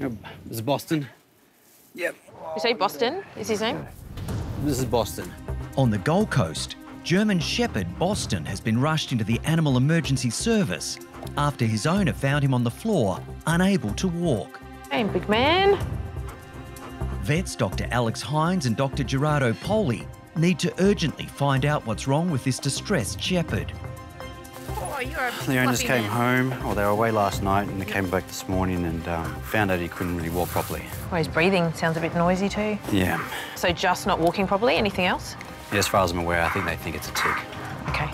Yep, This is Boston. Yep. You say Boston is his name? This is Boston. On the Gold Coast, German Shepherd Boston has been rushed into the Animal Emergency Service after his owner found him on the floor, unable to walk. Hey, big man. Vets Dr. Alex Hynes and Dr. Gerardo Poli need to urgently find out what's wrong with this distressed shepherd. Oh, you're a The owners came man. home, or they were away last night, and they came back this morning and um, found out he couldn't really walk properly. Oh, his breathing sounds a bit noisy too. Yeah. So just not walking properly. Anything else? Yeah, As far as I'm aware, I think they think it's a tick. Okay.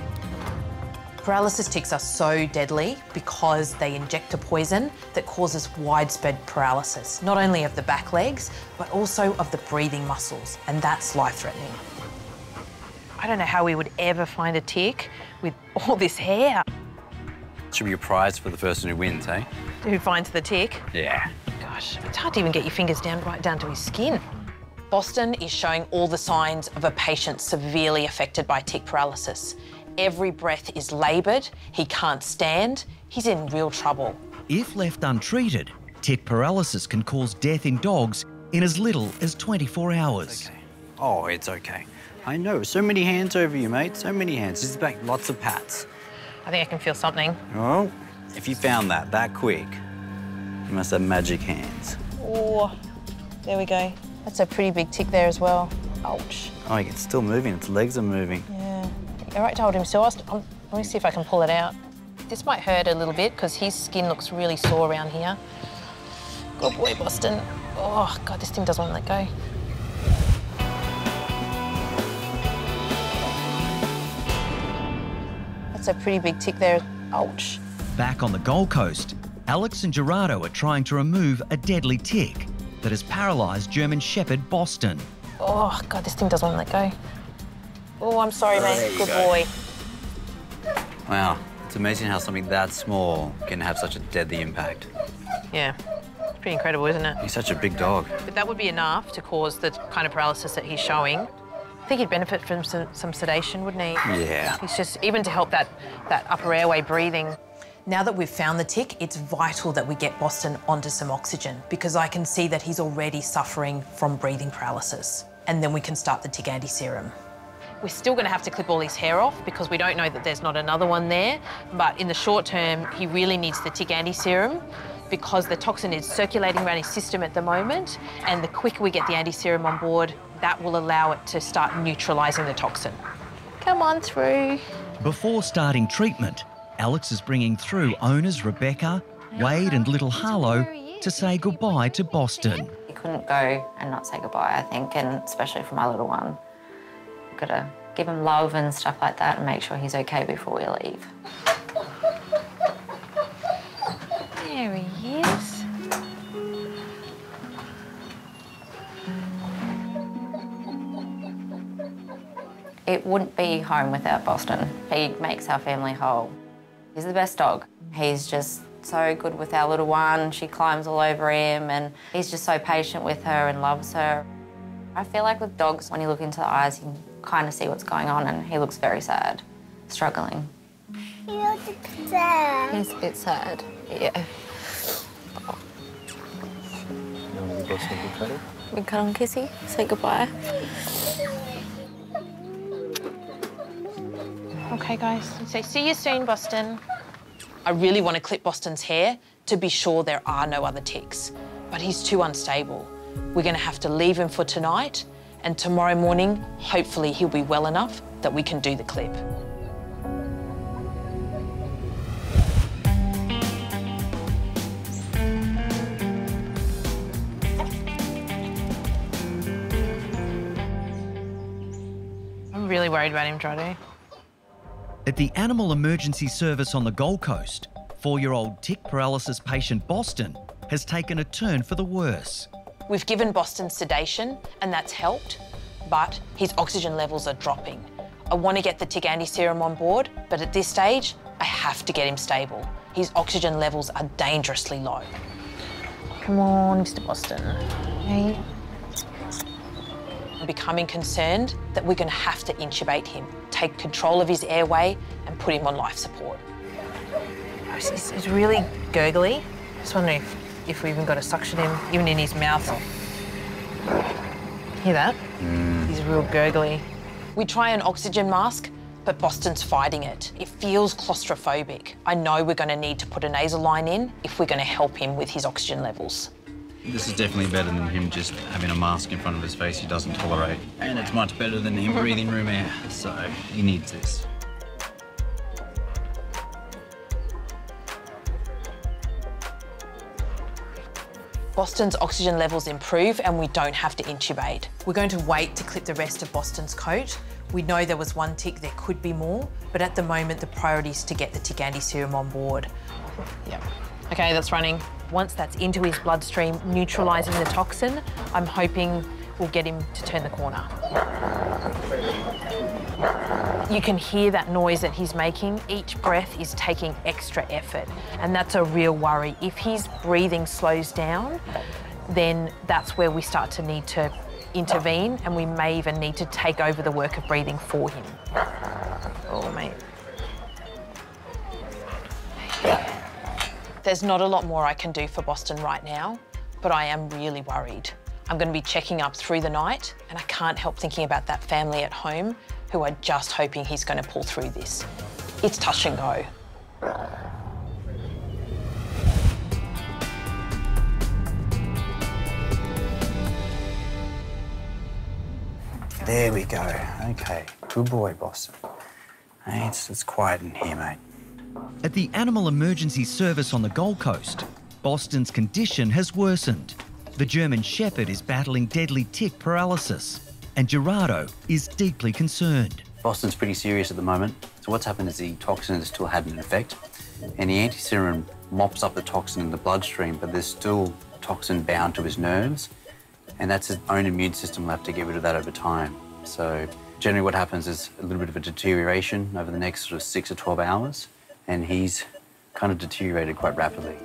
Paralysis ticks are so deadly because they inject a poison that causes widespread paralysis, not only of the back legs, but also of the breathing muscles, and that's life threatening. I don't know how we would ever find a tick with all this hair. Should be a prize for the person who wins, eh? Who finds the tick? Yeah. Gosh, it's hard to even get your fingers down right down to his skin. Boston is showing all the signs of a patient severely affected by tick paralysis. Every breath is laboured, he can't stand, he's in real trouble. If left untreated, tick paralysis can cause death in dogs in as little as 24 hours. Oh, it's okay. I know. So many hands over you, mate. So many hands. Just back lots of pats. I think I can feel something. Oh, if you found that that quick, you must have magic hands. Oh, there we go. That's a pretty big tick there as well. Ouch. Oh, it's still moving. Its legs are moving. Yeah. You're right to hold him still. I'll I'm- Let me see if I can pull it out. This might hurt a little bit because his skin looks really sore around here. Good boy, Boston. Oh, God, this thing doesn't want to let go. That's a pretty big tick there. Ouch. Back on the Gold Coast, Alex and Gerardo are trying to remove a deadly tick that has paralysed German Shepherd Boston. Oh, God, this thing doesn't want to let go. Oh, I'm sorry, mate. Good go. boy. Wow. It's amazing how something that small can have such a deadly impact. Yeah. It's pretty incredible, isn't it? He's such a big dog. But that would be enough to cause the kind of paralysis that he's showing. I think he'd benefit from some, some sedation, wouldn't he? Yeah. He's just, even to help that, that upper airway breathing. Now that we've found the tick, it's vital that we get Boston onto some oxygen because I can see that he's already suffering from breathing paralysis. And then we can start the tick anti-serum. We're still going to have to clip all his hair off because we don't know that there's not another one there. But in the short term, he really needs the tick anti-serum because the toxin is circulating around his system at the moment. And the quicker we get the anti-serum on board, that will allow it to start neutralising the toxin. Come on through. Before starting treatment, Alex is bringing through owners Rebecca, Wade, and little Harlow to say goodbye to Boston. You couldn't go and not say goodbye, I think, and especially for my little one. Got to give him love and stuff like that and make sure he's okay before we leave. There he It wouldn't be home without Boston. He makes our family whole. He's the best dog. He's just so good with our little one. She climbs all over him and he's just so patient with her and loves her. I feel like with dogs, when you look into the eyes, you can kind of see what's going on and he looks very sad, struggling. You look sad. He's a bit sad, yeah. We cuddle and kissy, say goodbye. Okay, guys. Say, see you soon, Boston. I really want to clip Boston's hair to be sure there are no other ticks, but he's too unstable. We're going to have to leave him for tonight, and tomorrow morning, hopefully, he'll be well enough that we can do the clip. I'm really worried about him, Drodo. At the Animal Emergency Service on the Gold Coast, four year old tick paralysis patient Boston has taken a turn for the worse. We've given Boston sedation, and that's helped, but his oxygen levels are dropping. I want to get the tick anti-serum on board, but at this stage, I have to get him stable. His oxygen levels are dangerously low. Come on, Mr. Boston. Hey. I'm becoming concerned that we're going to have to intubate him, take control of his airway, and put him on life support. It's, it's really gurgly. Just wondering if if we even got to suction him, even in his mouth. Hear that? Mm. He's real gurgly. We try an oxygen mask, but Boston's fighting it. It feels claustrophobic. I know we're going to need to put a nasal line in if we're going to help him with his oxygen levels. This is definitely better than him just having a mask in front of his face he doesn't tolerate. And it's much better than him breathing room air, so he needs this. Boston's oxygen levels improve and we don't have to intubate. We're going to wait to clip the rest of Boston's coat. We know there was one tick, there could be more, but at the moment the priority is to get the tick anti serum on board. Yep. Okay, that's running. Once that's into his bloodstream, neutralising the toxin, I'm hoping we'll get him to turn the corner. You can hear that noise that he's making. Each breath is taking extra effort, and that's a real worry. If his breathing slows down, then that's where we start to need to intervene, and we may even need to take over the work of breathing for him. There's not a lot more I can do for Boston right now, but I am really worried. I'm going to be checking up through the night, and I can't help thinking about that family at home who are just hoping he's going to pull through this. It's touch and go. There we go. Okay, good boy, Boston. It's, it's quiet in here, mate. At the Animal Emergency Service on the Gold Coast, Boston's condition has worsened. The German Shepherd is battling deadly tick paralysis, and Gerardo is deeply concerned. Boston's pretty serious at the moment. So what's happened is the toxin has still had an effect, and the antiserum mops up the toxin in the bloodstream, but there's still toxin bound to his nerves, and that's his own immune system will have to get rid of that over time. So generally what happens is a little bit of a deterioration over the next sort of six or 12 hours, and he's kind of deteriorated quite rapidly.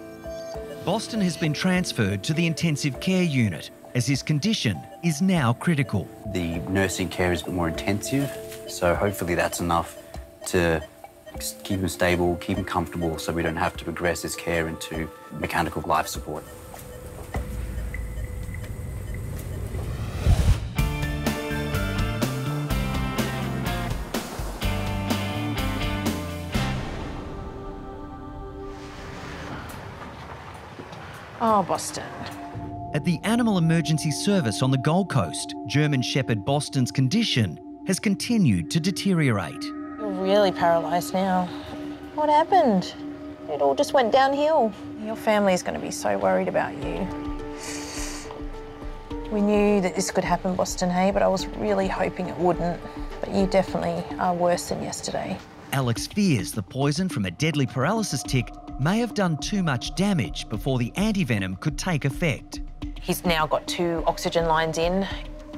Boston has been transferred to the intensive care unit as his condition is now critical. The nursing care is a bit more intensive, so hopefully that's enough to keep him stable, keep him comfortable, so we don't have to progress his care into mechanical life support. Oh, Boston. At the Animal Emergency Service on the Gold Coast, German Shepherd Boston's condition has continued to deteriorate. You're really paralysed now. What happened? It all just went downhill. Your family's going to be so worried about you. We knew that this could happen, Boston, hey, but I was really hoping it wouldn't. But you definitely are worse than yesterday. Alex fears the poison from a deadly paralysis tick may have done too much damage before the antivenom could take effect. He's now got two oxygen lines in.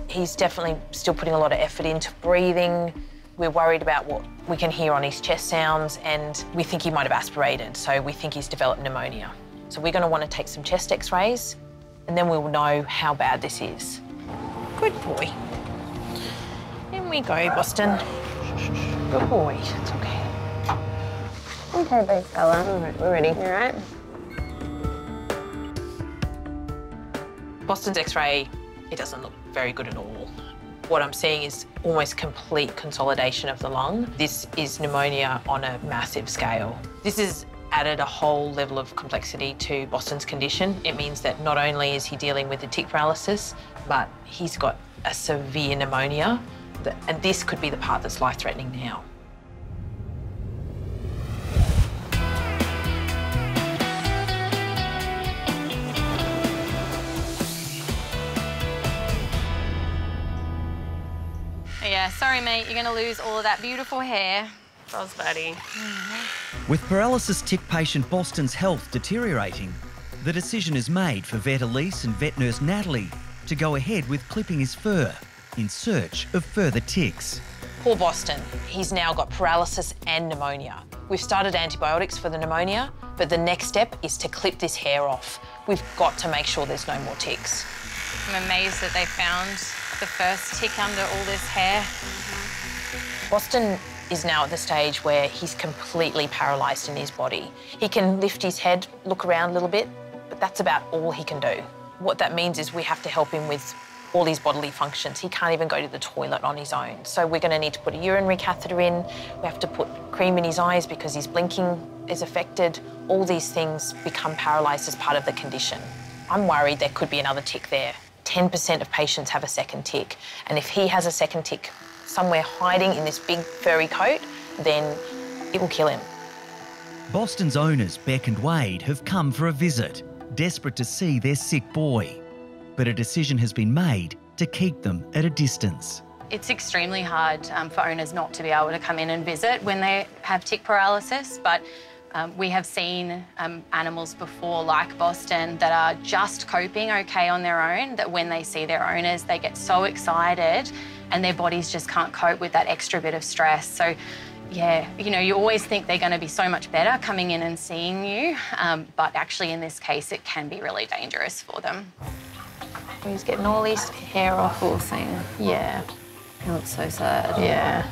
He's definitely still putting a lot of effort into breathing. We're worried about what we can hear on his chest sounds, and we think he might have aspirated, so we think he's developed pneumonia. So we're going to want to take some chest x rays, and then we'll know how bad this is. Good boy. In we go, Boston. Good boy. It's okay. Okay, big fella. All right, we're ready. You all right? Boston's x-ray, it doesn't look very good at all. What I'm seeing is almost complete consolidation of the lung. This is pneumonia on a massive scale. This has added a whole level of complexity to Boston's condition. It means that not only is he dealing with the tick paralysis, but he's got a severe pneumonia, and this could be the part that's life-threatening now. Sorry, mate. You're going to lose all of that beautiful hair. Buzz buddy. With paralysis tick patient Boston's health deteriorating, the decision is made for vet Elise and vet nurse Natalie to go ahead with clipping his fur in search of further ticks. Poor Boston. He's now got paralysis and pneumonia. We've started antibiotics for the pneumonia, but the next step is to clip this hair off. We've got to make sure there's no more ticks. I'm amazed that they found the first tick under all this hair. Boston is now at the stage where he's completely paralysed in his body. He can lift his head, look around a little bit, but that's about all he can do. What that means is we have to help him with all his bodily functions. He can't even go to the toilet on his own. So we're going to need to put a urinary catheter in. We have to put cream in his eyes because his blinking is affected. All these things become paralysed as part of the condition. I'm worried there could be another tick there. 10% of patients have a second tick. And if he has a second tick somewhere hiding in this big furry coat, then it will kill him. Boston's owners, Beck and Wade, have come for a visit, desperate to see their sick boy. But a decision has been made to keep them at a distance. It's extremely hard um, for owners not to be able to come in and visit when they have tick paralysis, but um, we have seen um, animals before, like Boston, that are just coping okay on their own, that when they see their owners, they get so excited and their bodies just can't cope with that extra bit of stress. So yeah, you know, you always think they're going to be so much better coming in and seeing you, um, but actually in this case, it can be really dangerous for them. He's getting all his hair off. Poor thing. Yeah, He looks so sad. yeah.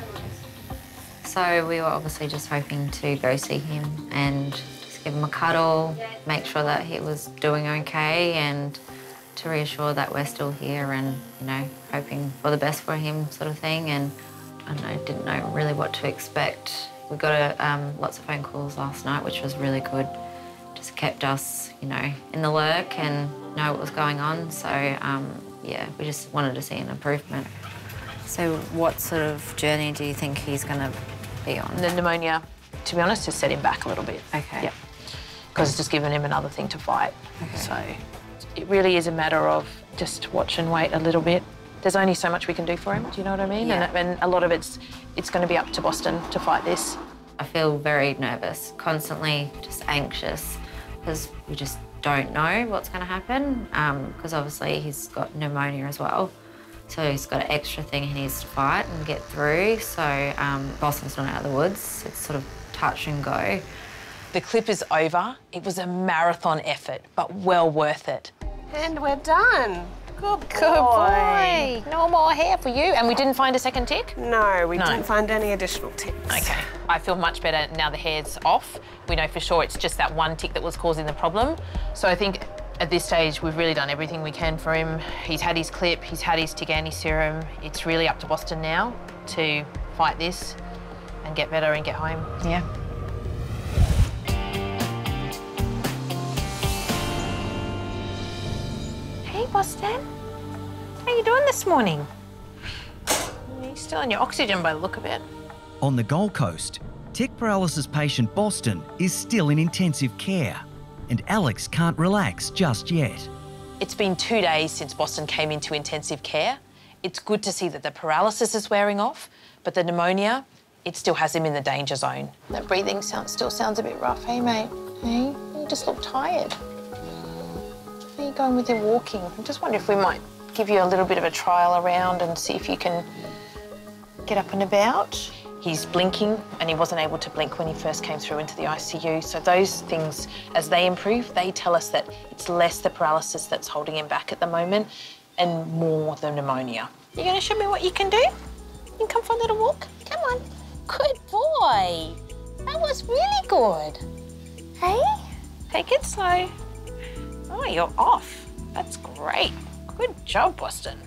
So we were obviously just hoping to go see him and just give him a cuddle, make sure that he was doing okay and to reassure that we're still here and, you know, hoping for the best for him sort of thing. And I know, didn't know really what to expect. We got a, um, lots of phone calls last night, which was really good. Just kept us, you know, in the lurk and know what was going on. So, um, yeah, we just wanted to see an improvement. So what sort of journey do you think he's going to on? The pneumonia, to be honest, has set him back a little bit. Okay. Yep. Because it's just given him another thing to fight. Okay. So it really is a matter of just watch and wait a little bit. There's only so much we can do for him. Do you know what I mean? Yeah. And, and a lot of it's it's going to be up to Boston to fight this. I feel very nervous, constantly just anxious because we just don't know what's going to happen. Um, because obviously he's got pneumonia as well. So he's got an extra thing he needs to fight and get through. So um, Boston's not out of the woods. It's sort of touch and go. The clip is over. It was a marathon effort, but well worth it. And we're done. Good boy. Good boy. No more hair for you. And we didn't find a second tick? No, we No. didn't find any additional ticks. Okay. I feel much better now the hair's off. We know for sure it's just that one tick that was causing the problem. So I think at this stage we've really done everything we can for him. He's had his clip, he's had his tick anti-serum. It's really up to Boston now to fight this and get better and get home. Yeah. Hey, Boston. How are you doing this morning? You're still on your oxygen by the look of it. On the Gold Coast, tick paralysis patient Boston is still in intensive care, and Alex can't relax just yet. It's been two days since Boston came into intensive care. It's good to see that the paralysis is wearing off, but the pneumonia, it still has him in the danger zone. That breathing sound still sounds a bit rough, hey, mate? Hey, you just look tired. How are you going with your walking? I just wonder if we might give you a little bit of a trial around and see if you can get up and about. He's blinking and he wasn't able to blink when he first came through into the ICU. So those things, as they improve, they tell us that it's less the paralysis that's holding him back at the moment and more the pneumonia. You gonna show me what you can do? You can come for a little walk? Come on. Good boy. That was really good. Hey? Take it slow. Oh, you're off. That's great. Good job, Boston.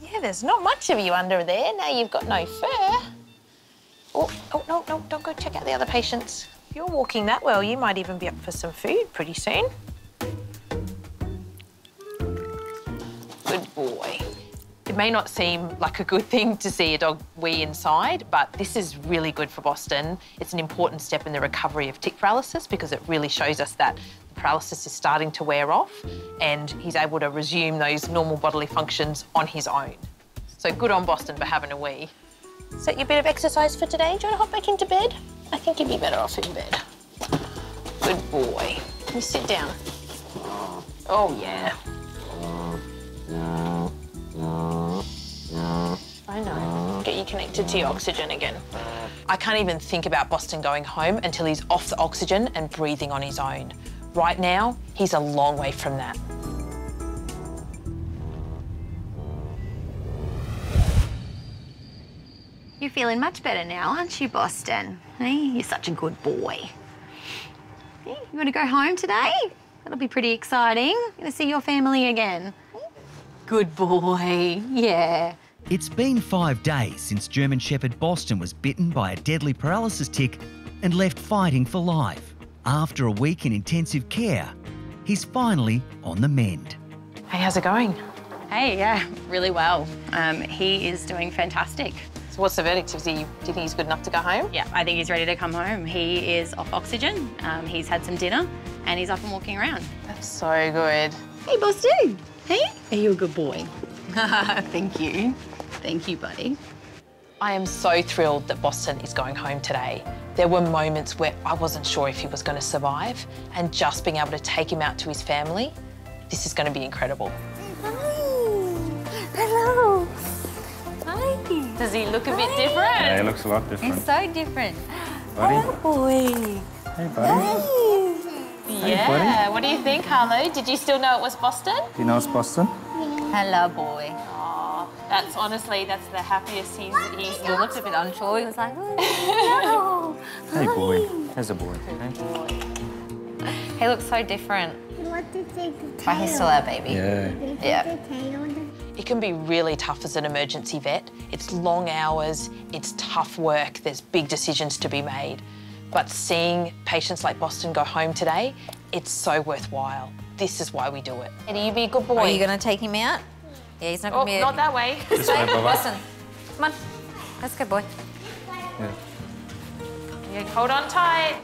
Yeah, there's not much of you under there. Now you've got no fur. Oh, oh, no, no, don't go check out the other patients. If you're walking that well, you might even be up for some food pretty soon. Good boy. It may not seem like a good thing to see a dog wee inside, but this is really good for Boston. It's an important step in the recovery of tick paralysis because it really shows us that the paralysis is starting to wear off and he's able to resume those normal bodily functions on his own. So good on Boston for having a wee. Is that your bit of exercise for today? Do you want to hop back into bed? I think you'd be better off in bed. Good boy. You sit down. Oh, yeah. I know. Get you connected to your oxygen again. I can't even think about Boston going home until he's off the oxygen and breathing on his own. Right now, he's a long way from that. You're feeling much better now, aren't you, Boston? Hey, you're such a good boy. Hey, you want to go home today? That'll be pretty exciting. Gonna see your family again. Good boy. Yeah. It's been five days since German Shepherd Boston was bitten by a deadly paralysis tick and left fighting for life. After a week in intensive care, he's finally on the mend. Hey, how's it going? Hey, yeah, really well. Um, he is doing fantastic. So what's the verdict? Is he, do you think he's good enough to go home? Yeah, I think he's ready to come home. He is off oxygen. Um, he's had some dinner and he's up and walking around. That's so good. Hey, Boston. Hey, are you a good boy? Thank you. Thank you, buddy. I am so thrilled that Boston is going home today. There were moments where I wasn't sure if he was going to survive, and just being able to take him out to his family, this is going to be incredible. Hello. Hi. Does he look a bit different? Yeah, it looks a lot different. It's so different. Buddy. Oh, boy. Hey, buddy. Yeah. What do you think, Harlow? Did you still know it was Boston? Do you know it's Boston? Hello, boy. Oh, that's honestly, that's the happiest he's. he's He looked a bit unsure. He was like, "Oh." Hey, boy. There's a boy. Okay. he looks so different. You want to take the tail? But he's still our baby. Yeah. You take Yeah. The tail? It can be really tough as an emergency vet. It's long hours, it's tough work, there's big decisions to be made. But seeing patients like Boston go home today, it's so worthwhile. This is why we do it. Eddie, you be a good boy. Are you going to take him out? Yeah, he's not Oh, going to be. not that way. This way, Bubba. Boston, come on. Let's go, boy. Yeah. Yeah, hold on tight.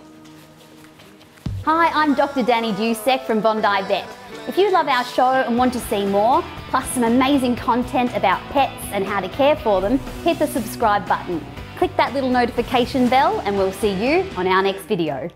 Hi, I'm Dr. Danny Dusek from Bondi Vet. If you love our show and want to see more, plus some amazing content about pets and how to care for them, hit the subscribe button. Click that little notification bell and we'll see you on our next video.